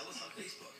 Tell us on Facebook.